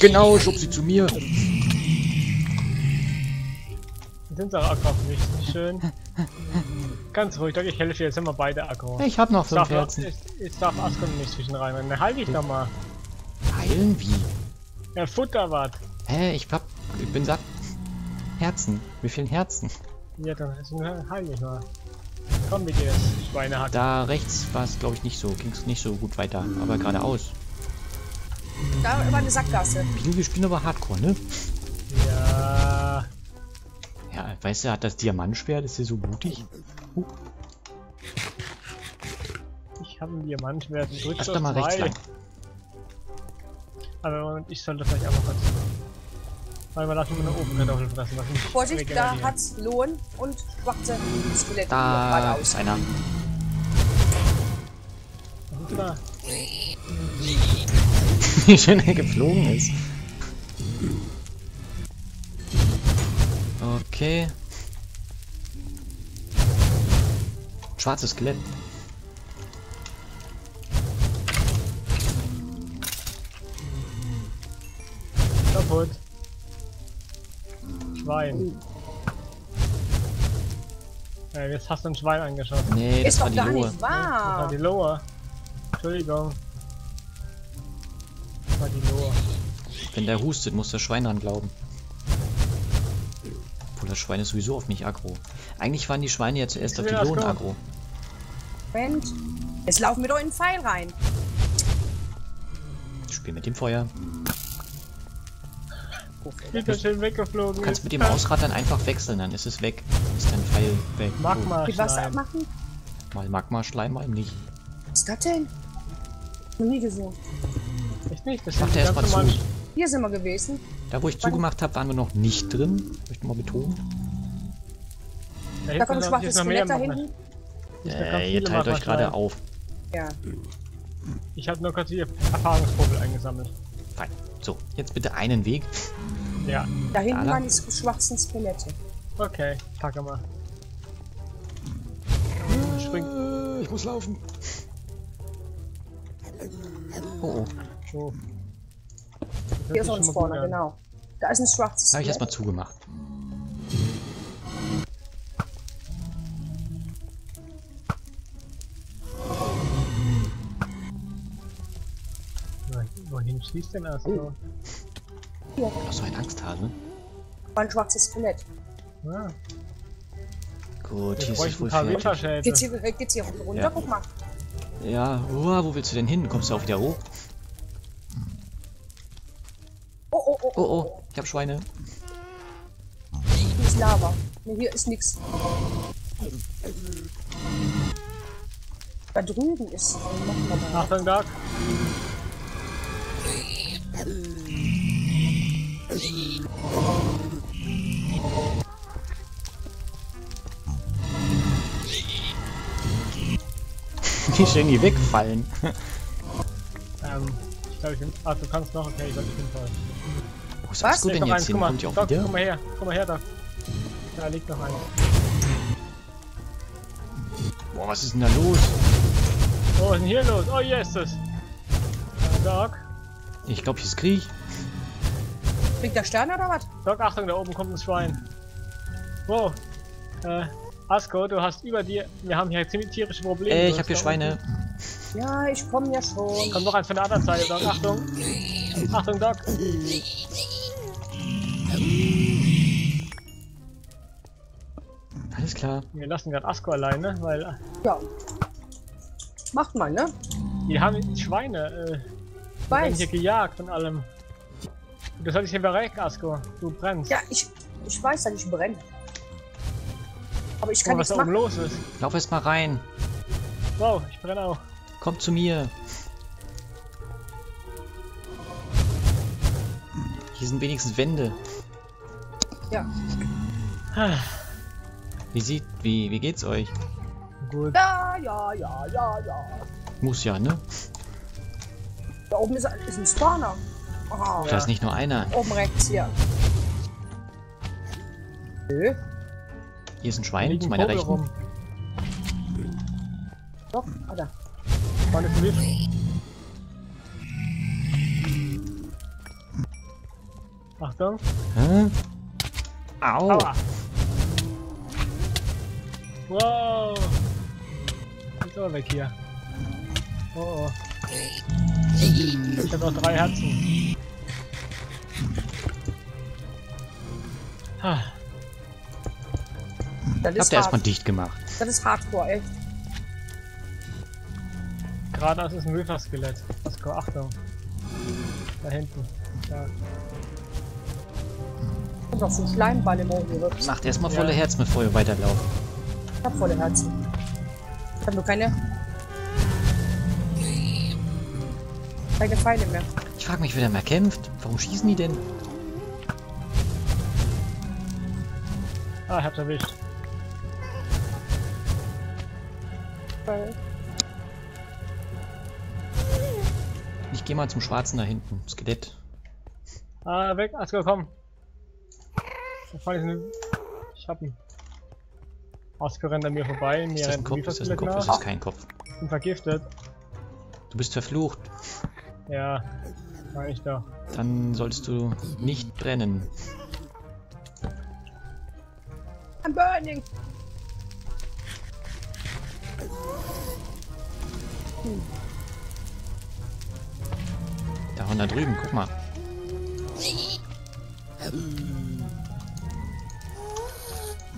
Genau, schub sie zu mir. Sind auch aggro auf mich. Schön. Ganz ruhig, Doc, ich helfe dir. Jetzt sind wir beide aggro. Ich hab noch fünf Herzen. ich, darf Askon nicht zwischen rein. Dann halte ich doch mal. Heilen wie? Ja, Futter wart. Hä, ich hab, ich bin satt. Herzen. Wie vielen Herzen? Ja, dann heil ich mal. Komm mit dir, Schweinehack. Da rechts war es, glaube ich, nicht so. Ging es nicht so gut weiter. Aber geradeaus. Da war eine Sackgasse. Wir spielen aber Hardcore, ne? Ja. Ja, weißt du, er hat das Diamantschwert, ist hier so mutig. Uh, Ich habe ein Diamantschwert. Drück lass doch da mal rechts lang. Aber Moment, ich sollte vielleicht auch mal kurz. Weil wir lassen wir eine Ofenkartoffel fressen. Was mich Vorsicht, da hat's Lohn und schwarze Skelette Da ist einer. Was ist da? Wie schön er geflogen ist. Okay. Schwarzes Skelett. Kaputt. Schwein. Ja, jetzt hast du ein Schwein angeschossen. Nee, das Ist war doch die gar Lohe. nicht Das war wahr. die Lower. Entschuldigung. Das war die Lower. Wenn der hustet, muss das Schwein dran glauben. Obwohl das Schwein ist sowieso auf mich aggro. Eigentlich waren die Schweine ja zuerst auf die Lohn aggro. Moment. Jetzt laufen wir doch in den Pfeil rein. Spiel mit dem Feuer. Wie das schön weggeflogen Du kannst mit dem Ausrattern einfach wechseln, dann ist es weg. Ist dein Pfeil weg. Magma Mit Wasser Schleim. machen? Mal Magma-Schleim, mal nicht. Was ist das denn? Noch nie gesehen. Echt nicht? Das Mach sind der erst ganz mal normale- zu. Hier sind wir gewesen. Da, wo ich zugemacht habe, waren wir noch nicht drin. Möchte mal betonen. Da Da kommt ein ist mehr Skelett da hinten. Ist Äh, ihr teilt euch gerade auf. Ja. Ich habe nur kurz die Erfahrungsprobe eingesammelt. Fein. So, jetzt bitte einen Weg. Ja, Da hinten waren die schwarzen Skelette. okay. Packe mal. Spring. Äh, Ich muss laufen. Oh, oh. Oh. Hier ist uns vorne, genau. Da ist ein schwarzes Habe ich erstmal zugemacht. Wohin schießt denn erst Oh. so? Ach so, ein Angsthase. War ein schwarzes Skelett. Ah, Gut, hier ist wohl ein. Winterschäden. Geht's hier, geht's hier runter? Ja. Guck mal. Ja, uah, wo willst du denn hin? Kommst du auch wieder hoch? Oh, oh, oh, Oh, oh, ich hab Schweine. hier ist Lava. Nee, hier ist nix. Da drüben ist. Achtung, Doc. Wie schön die wegfallen. Ähm, ich glaube, ich bin. Ach, du kannst noch. Okay, ich glaube, ich bin voll. Wo sagst du Hier denn jetzt hin? guck mal. Kommt Doc, wieder? komm mal her. Komm mal her, Doc. Da liegt noch einer. Boah, was ist denn da los? Oh, was ist denn hier los? Oh, hier ist es. Äh, Doc. Ich glaube, hier ist Krieg. Kriegt der Stern oder was? Doc, Achtung, da oben kommt ein Schwein. Wow. Äh, Asko, du hast über dir. Wir haben hier ziemlich tierische Probleme. Äh, Du ich hab hier Schweine. Ja, ich komme ja schon. Kommt noch eins von der anderen Seite, Doc. Achtung. Achtung, Doc. Alles klar. Wir lassen gerade Asko alleine, weil äh, Ja. Macht mal, ne? die haben Schweine. Äh, die werden Weiß. hier gejagt und allem. Du solltest hier verrecken, Asko. Du brennst. Ja, ich, ich weiß, dass ich brenne. Aber ich Guck kann mal, was nichts da oben machen. los ist. Lauf erst mal rein. Wow, ich brenne auch. Komm zu mir. Hier sind wenigstens Wände. Ja. Wie sieht, wie, wie geht's euch? Gut. Ja, ja, ja, ja, ja. Muss ja, ne? Da oben ist, ist ein Spawner. Oh, Da ist nicht nur einer. oben rechts hier. Nö. Hier ist ein Schwein zu ein meiner Rechten. rum. Doch, Alter. Vorne ist Wisch. Achtung. Hä? Au! Aua. Wow. Ist aber weg hier. Oh oh. Ich habe noch drei Herzen. Ah, Das Habt ist ihr erstmal hart. dicht gemacht. Das ist Hardcore, echt. geradeaus ist ein Reaper-Skelett. Asko, Achtung. Da hinten. Da. Und noch so ein Schleimball im Ohr gerückt. Macht erstmal Ja. volle Herz, bevor ihr weiterlaufen. Ich hab volle Herzen. Ich hab nur keine. Keine Pfeile mehr. Ich frage mich, wer da mehr kämpft. Warum schießen die denn? Ah, ich hab's erwischt. Weil Ich gehe mal zum Schwarzen da hinten. Skelett. Ah, weg, Asko, komm. Da vorne ist ein... Ich hab ihn. Asko rennt an mir vorbei, mir Ist das ein rennt Kopf? Ist das ein Kopf? Ist nach. das kein Kopf? Ich bin vergiftet. Du bist verflucht. Ja, war ich doch. Dann solltest du nicht brennen. I'm burning. Da von da drüben, guck mal.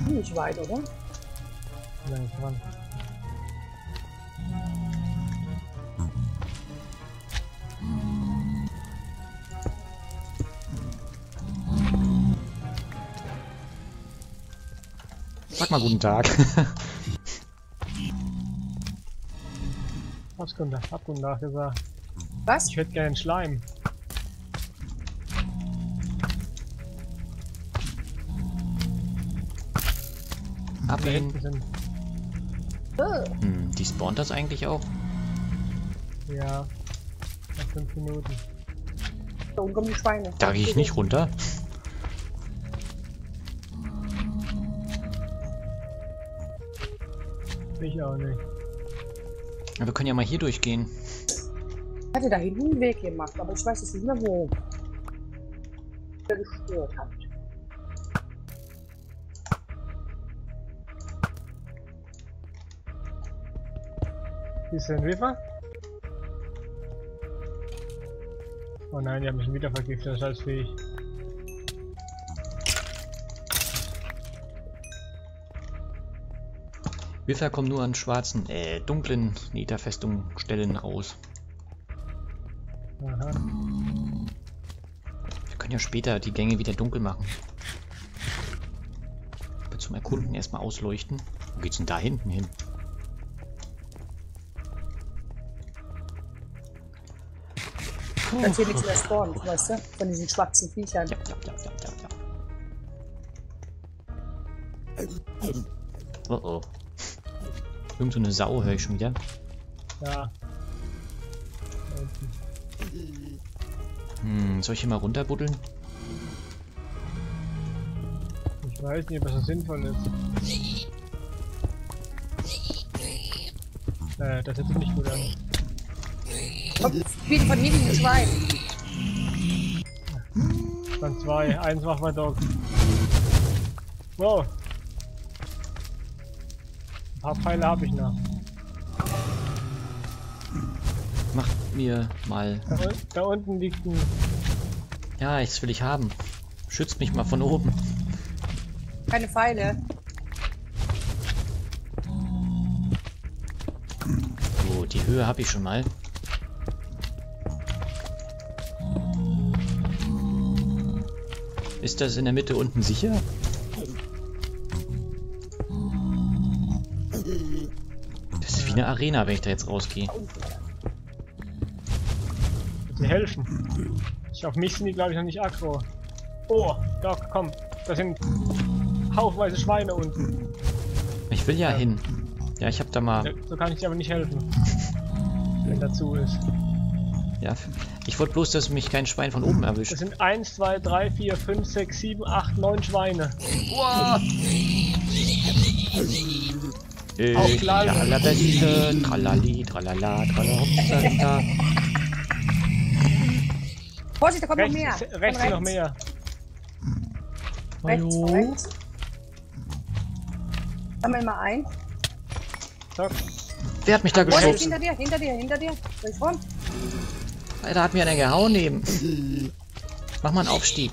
Nicht weit, oder? Ich bin nicht dran. Sag mal guten Tag. Hab's guten Tag, hab guten Tag gesagt. Was? Ich hätte gerne einen Schleim. Ab Da ihn. hinten sind. Äh, Hm, die spawnt das eigentlich auch? Ja. Nach fünf Minuten. da unten kommen die Schweine. Da gehe ich nicht runter. Ich auch nicht. Ja, wir können ja mal hier durchgehen. Ich hatte da hinten einen Weg gemacht, aber ich weiß jetzt nicht mehr wo. Der gestört hat. Ist der ein Reaper? Oh nein, die haben mich wieder vergiftet, das ist alles fähig. Wiffer kommen nur an schwarzen, äh, dunklen Niederfestungsstellen raus. Aha. Wir können ja später die Gänge wieder dunkel machen. Aber zum Erkunden erstmal ausleuchten. Wo geht's denn da hinten hin? Da ist hier nichts mehr spawnen, weißt du? Von diesen schwarzen Viechern. Ja, ja, ja, ja, ja, ja. Oh oh. Irgend so eine Sau höre ich schon wieder. Ja. Hm, soll ich hier mal runterbuddeln? Ich weiß nicht, ob das sinnvoll ist. Äh, das hört sich nicht gut an. Kommt wieder von hinten ein Schwein. Dann zwei, eins machen wir Dog. Wow. Ein paar Pfeile habe ich noch. Macht mir mal. Da, un da unten liegt ein. Ja, das will ich haben. Schützt mich mal von oben. Keine Pfeile. So, die Höhe habe ich schon mal. Ist das in der Mitte unten sicher? Eine Arena, wenn ich da jetzt rausgehe. Die helfen. Ich, auf mich sind die, glaube ich, noch nicht aggro. Oh, Doc, komm. Da sind haufenweise Schweine unten. Ich will ja, Ja. hin. Ja, ich habe da mal. So kann ich dir aber nicht helfen. Wenn dazu ist. Ja, ich wollte bloß, dass mich kein Schwein von oben Das erwischt. sind 1, 2, 3, 4, 5, 6, 7, 8, 9 Schweine. Auch Ich allerbeste, tralali, tralala, tralala, Vorsicht, da kommt noch mehr. Rechts, rechts sind noch mehr. Rechts, Hallo? rechts. Sammel mal ein. Doc, Wer hat mich da Oh, geschossen? hinter dir, hinter dir, hinter dir. Ich rum? Alter, hat mir einer gehauen neben. Mach mal einen Aufstieg.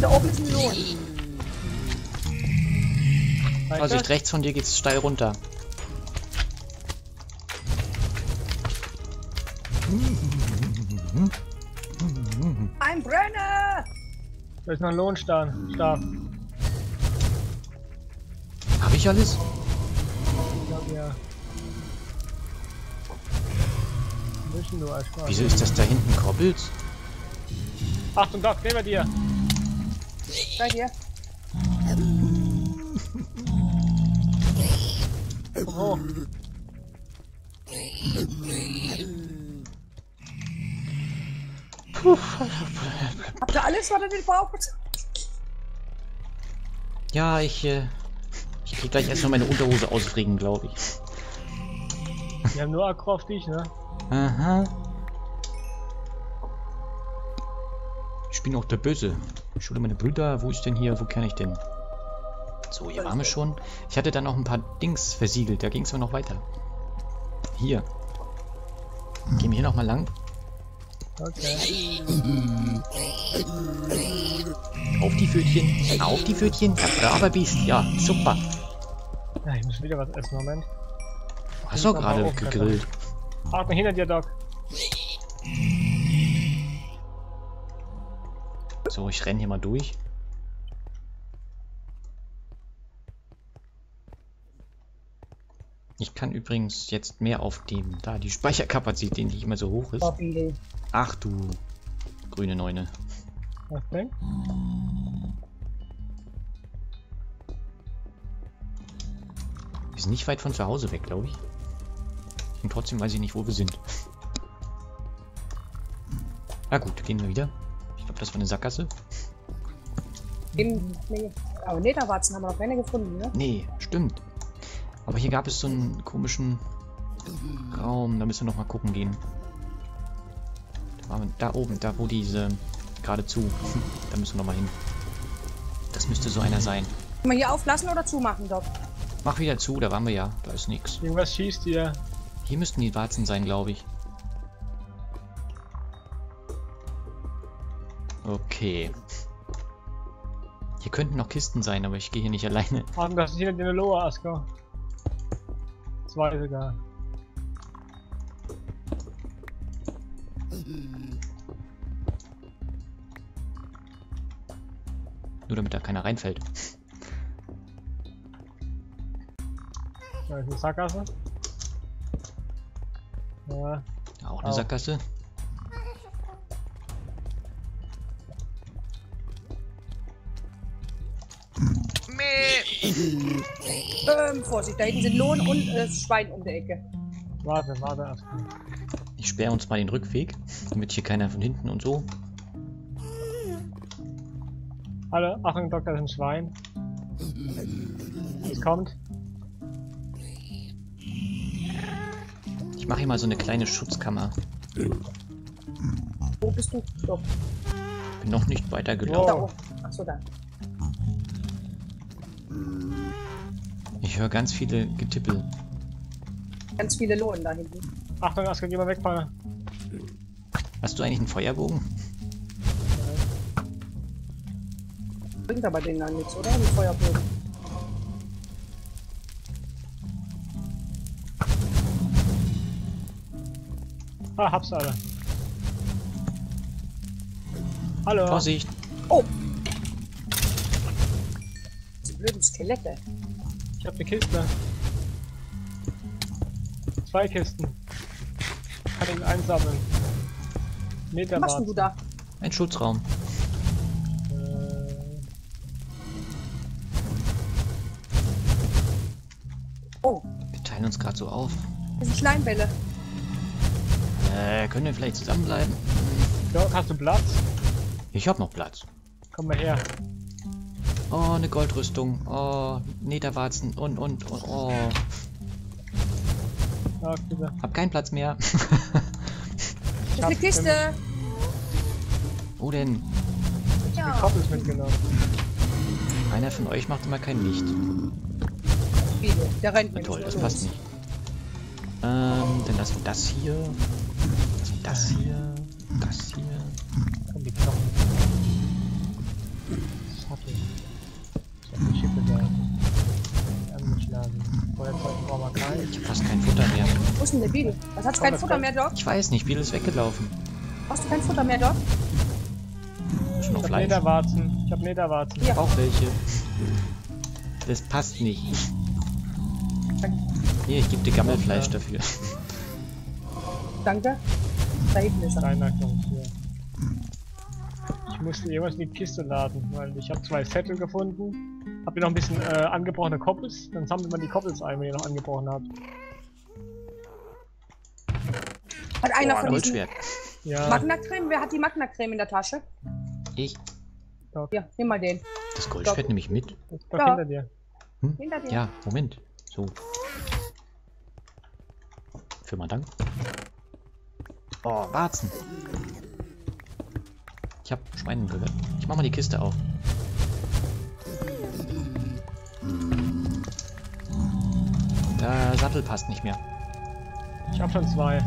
Da oben ist ein Lohn. Vorsicht, rechts von dir geht's steil runter. Ein Brenner! Da ist noch ein Lohnstab. Stab. Hab ich alles? Ich glaube ja. Müssen du als. Wieso ist das da hinten Koppels? Achtung, Doc, neben dir. Bei dir. Komm hoch. Habt ihr alles, was ihr braucht? Ja, ich, äh, ich krieg gleich erstmal meine Unterhose ausfrieren, glaube ich. Wir haben nur Akro auf dich, ne? Aha. Ich bin auch der Böse. Ich schule meine Brüder. Wo ist denn hier? Wo kann ich denn? So, hier waren wir schon. Ich hatte dann noch ein paar Dings versiegelt. Da ging es aber noch weiter. Hier. Gehen wir hier nochmal lang. Okay. Auf die Pfötchen. Auf die Pfötchen. Ja, braver Biest. Ja, super. Ja, ich muss wieder was essen, Moment. Du hast doch gerade gegrillt. Achtung, hinter dir, Doc. So, ich renn hier mal durch. Ich kann übrigens jetzt mehr auf dem, da die Speicherkapazität nicht immer so hoch ist. Bobby. Ach du grüne Neune. Denn? Wir sind nicht weit von zu Hause weg, glaube ich. Und trotzdem weiß ich nicht, wo wir sind. Na gut, gehen wir wieder. Ich glaube, das war eine Sackgasse. Im, nee. Aber Lederwarzen haben wir noch keine gefunden, ne? Nee, stimmt. Aber hier gab es so einen komischen Raum. Da müssen wir noch mal gucken gehen. Da, waren wir, da oben, da wo diese geradezu. da müssen wir noch mal hin. Das müsste so einer sein. Kann man hier auflassen oder zumachen, Doc? Mach wieder zu, da waren wir ja. Da ist nichts. Irgendwas schießt dir. Hier müssten die Warzen sein, glaube ich. Okay. Hier könnten noch Kisten sein, aber ich gehe hier nicht alleine. Achtung, das ist dir eine Loa, Asker. Zwei sogar. Nur damit da keiner reinfällt. Da ist eine Sackgasse. Ja, auch eine Au. Sackgasse. Ähm, Vorsicht, da hinten sind Lohn und äh, Schwein um die Ecke. warte, warte. Ich sperre uns mal den Rückweg, damit hier keiner von hinten und so. Alle, Achtung, Doc, da ist ein Schwein. Es kommt. Ich mache hier mal so eine kleine Schutzkammer. Wo bist du? Doc. Bin noch nicht weiter Wow. Achso, da. Ich höre ganz viele Getippel. Ganz viele Lohn da hinten. Achtung, Asker, geh mal weg, Panne. Hast du eigentlich einen Feuerbogen? Bringt aber den dann nichts, oder? Die Feuerbogen. Ah, hab's alle. Hallo. Vorsicht! Oh! Diese blöden Skelette. Ich hab eine Kiste. Zwei Kisten. Kann ich einsammeln. Meter Was machst du da? Ein Schutzraum. Äh, Oh, Wir teilen uns gerade so auf. das sind Schleimbälle. Äh, können wir vielleicht zusammenbleiben? Doc, hast du Platz? Ich habe noch Platz. Komm mal her. Oh, eine Goldrüstung. Oh, Nederwarzen und, und, und, oh. Hab keinen Platz mehr. Das ist hab eine Kiste. Wo denn? Die Ja. Koppels mitgenommen. Einer von euch macht immer kein Licht. Der rennt Na toll, das passt nicht. Ähm, dann lassen wir das hier. Das hier. Das hier. Wo ist denn der Biene? Was hast du kein Futter mehr dort? Ich weiß nicht, Biel ist weggelaufen. Hast du kein Futter mehr dort? Schon noch Ich hab Fleisch. Lederwarzen. Ich hab Lederwarzen. Ja. Auch welche. Das passt nicht. Hier, ich gebe dir Gammelfleisch Ja. dafür. Danke. Da hinten ist er. Kleiner kommt hier. Ich musste irgendwas in die Kiste laden, weil ich habe zwei Zettel gefunden. Hab hier noch ein bisschen äh, angebrochene Koppels. Dann sammelt man die Koppels ein, wenn ihr noch angebrochen habt. Hat einer Boah, von diesen Goldschwert. Ja, Magna-Creme? Wer hat die Magna-Creme in der Tasche? Ich. Ja, nimm mal den. Das Goldschwert nehme ich mit. ist doch Ja. hinter dir. Hinter dir. Ja, Moment. So. Für mal Dank. Oh, Warzen. Ich hab Schweinen gehört. Ich mach mal die Kiste auf. Der Sattel passt nicht mehr. Ich hab schon zwei.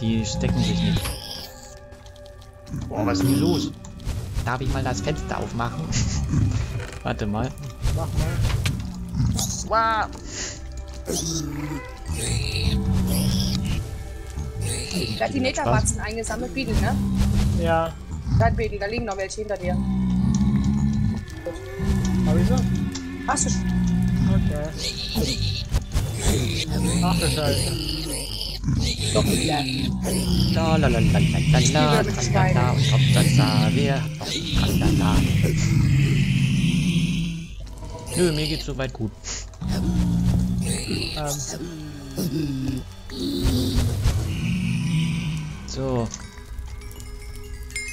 Die stecken sich nicht. Boah, was ist denn hier los? Darf ich mal das Fenster aufmachen? Warte mal. Mach mal. Wow. Der hat die Neterwatzen eingesammelt, Biene, ne? Ja, Da hat Baby, da liegen noch welche hinter dir. hab ich sie? Hast du schon? Okay. Ach du Scheiße. Doch, ja. La la la la la la la mit la la und ob das sah wer oh, la la Nö, mir geht's soweit gut. Ähm, So.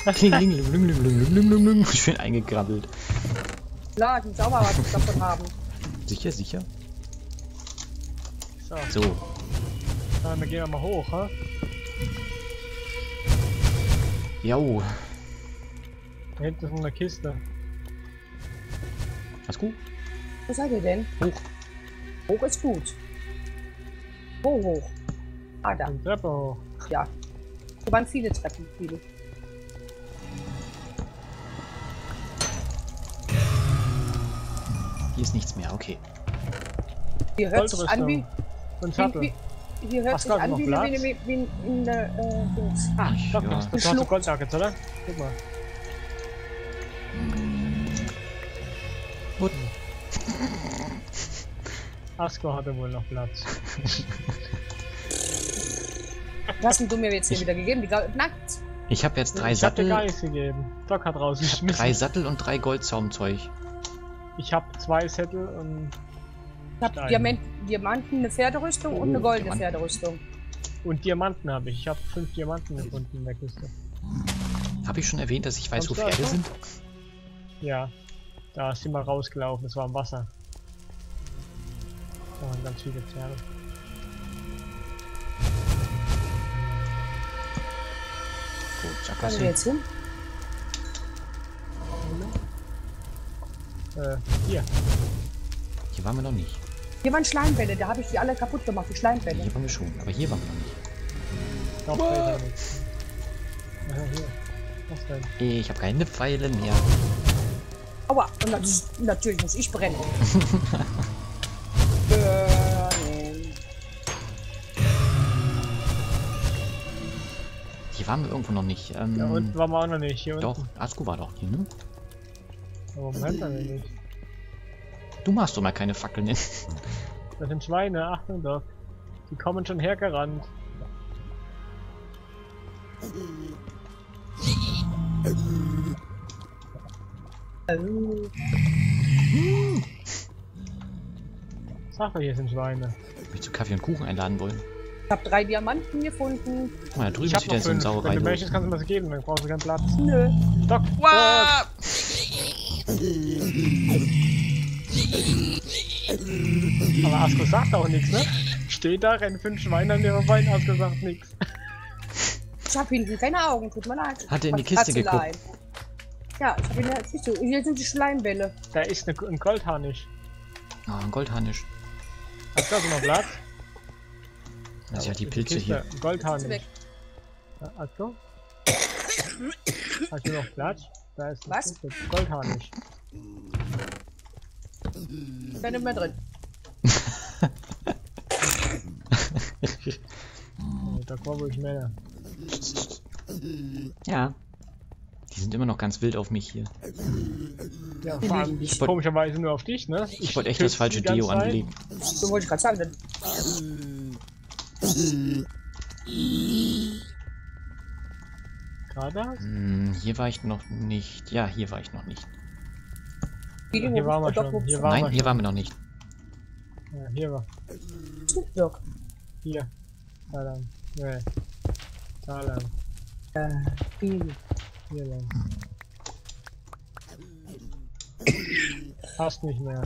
Kling, ling, ling, ling, ling, ling, ling. Schön eingegrabbelt. Klar, die sauber was davon haben. Sicher, sicher. so, So. Dann gehen wir mal hoch, ha? Jau. Da hinten ist noch eine Kiste. Alles gut? Wo seid ihr denn? Hoch. Hoch ist gut. Wo hoch? Ah, da. Die Treppe hoch. Ja. Hier waren viele Treppen, viele. Hier ist nichts mehr, okay. Hier hört sich an wie... Und wie, Sattel. wie hier hört Hast sich du an noch wie, Platz? wie, wie, wie in, der... Äh, Dings. Ah, Ich- doch, ja. du hast, du du Goldnuggets, oder? Guck mal. Gut. Asko hatte wohl noch Platz. Was hast denn du mir jetzt hier wieder gegeben? Die Nackt. Ich habe jetzt drei ich hab dir Sattel. gar nichts gegeben. Doc hat Ich hab rausgeschmissen. drei Sattel und drei Goldzaumzeug. Ich hab zwei Sättel und, Ich habe Stein. Diamant, Diamanten, eine Pferderüstung und eine Oh, goldene Diamanten. Pferderüstung. und Diamanten habe ich. Ich habe fünf Diamanten gefunden in der Kiste. Habe ich schon erwähnt, dass ich weiß, wo Kommst du Pferde sind? Ja, da sind wir rausgelaufen. Das war im Wasser. Da waren ganz viele Pferde. Gut, Wo sind wir jetzt hin? Äh, hier. Hier waren wir noch nicht. Hier waren Schleimbälle, da habe ich die alle kaputt gemacht, die Schleimbälle. Hier waren wir schon, aber hier waren wir noch nicht. Ja, hier. Denn? Ich habe keine Pfeile mehr. Aua, und nat natürlich muss ich brennen. Burning. Hier waren wir irgendwo noch nicht. Ähm, Da unten waren wir auch noch nicht. Hier doch, unten. Asku war doch hier, ne? Warum brennt er denn nicht? Du machst doch mal keine Fackeln hin. Das sind Schweine, Achtung doch. Die kommen schon hergerannt. Sag doch, hier sind Schweine. Mich zu Kaffee und Kuchen einladen wollen. Ich habe drei Diamanten gefunden. Guck mal, da drüben Ich ist wieder so ein. Sauerei. Wenn du möchtest, kannst du mir das geben, dann brauchst du keinen Platz. Nö. Stock! Wow! Aber Asko sagt auch nichts, ne? Steht da, rennt fünf Schweine an dir vorbei und Asko sagt nichts. Ich habe hinten keine Augen, tut mir leid. Hat er in die Kiste Katzelein. Ja, ich habe ihn ja siehst du, Hier sind die Schleimbälle. Da ist eine, ein Goldharnisch. Ah, ein Goldharnisch. Hast du also noch Platz? Also ja, die Ist Pilze Kiste, hier. Ein Ist Goldharnisch. Ja, Achtung. Hast du noch Platz? Da ist Was? Kiste, Goldharnisch. Ich bin nicht mehr drin. Da glaube ich mehr. Ja. Die sind immer noch ganz wild auf mich hier. Ja, vor allem Ich wollt- komischerweise nur auf dich, ne? Ich wollte echt das falsche Zeit. anlegen. So wollte ich gerade sagen. Denn Gerade hast? Hm, hier war ich noch nicht. Ja, hier war ich noch nicht. Die, Hier waren wir doch, schon, hier waren Nein, wir hier waren wir noch nicht. Ja, hier war. Dirk. Hier. Da lang. Nee. Da lang. Äh, wie? Hier lang. Passt nicht mehr.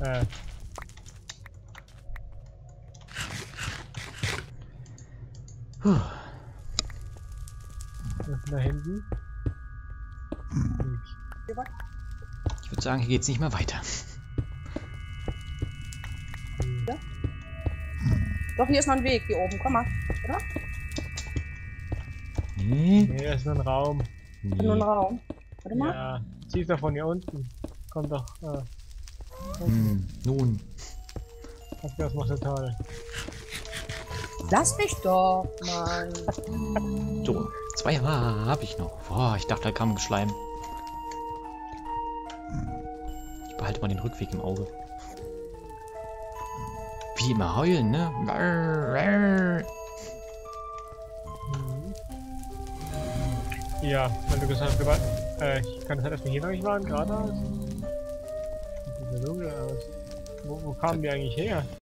äh. Puh. Da hinten? Ich würde sagen, hier geht's nicht mehr weiter. Hm. Doch, hier ist noch ein Weg, hier oben. Komm mal. Oder? Nee. Nee, das ist nur ein Raum. Nur ein nee. Raum. Warte mal. Ja. Siehst du von hier unten. Kommt doch. Äh, Hm, nun. das wär's mal so toll. Lass mich doch, Mann. So, zwei habe ich noch. Boah, ich dachte, da kam ein Schleim. Behalte mal den Rückweg im Auge. Wie immer heulen, ne? Ja, wenn du gesagt hast, wir äh, ich kann das halt erstmal hier noch nicht ja dunkel aus. Wo, wo kamen die eigentlich her?